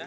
nie?